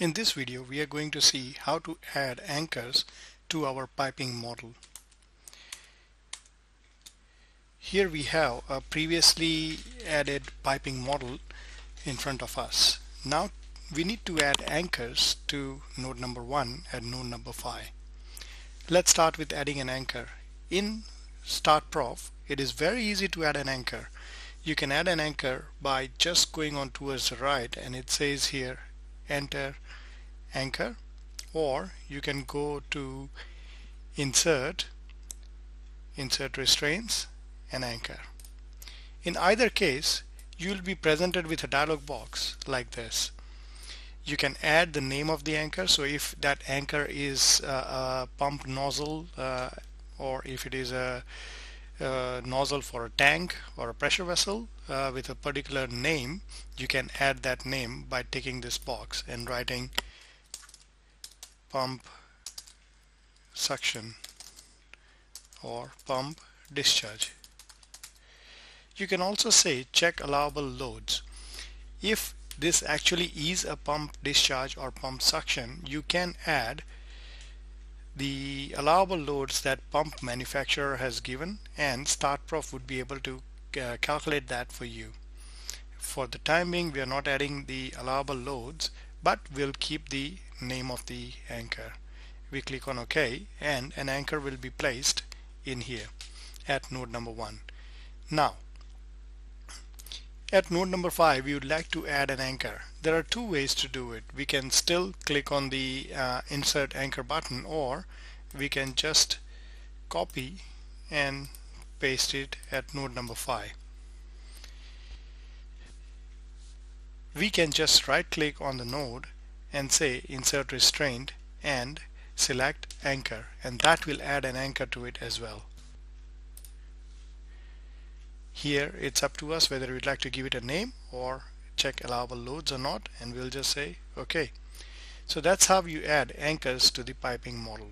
In this video we are going to see how to add anchors to our piping model. Here we have a previously added piping model in front of us. Now we need to add anchors to node number 1 and node number 5. Let's start with adding an anchor. In StartProf it is very easy to add an anchor. You can add an anchor by just going on towards the right and it says here enter anchor or you can go to insert insert restraints and anchor. In either case you'll be presented with a dialog box like this. You can add the name of the anchor so if that anchor is a pump nozzle uh, or if it is a, a, nozzle for a tank or a pressure vessel uh, with a particular name you can add that name by ticking this box and writing pump suction or pump discharge. You can also say check allowable loads. If this actually is a pump discharge or pump suction, you can add the allowable loads that pump manufacturer has given and StartProf would be able to uh, calculate that for you. For the time being we are not adding the allowable loads but we'll keep the name of the anchor we click on OK and an anchor will be placed in here at node number one now at node number five we would like to add an anchor. There are two ways to do it. We can still click on the uh, insert anchor button or we can just copy and paste it at node number five. We can just right click on the node and say insert restraint and select anchor and that will add an anchor to it as well here it's up to us whether we'd like to give it a name or check allowable loads or not and we'll just say okay. So that's how you add anchors to the piping model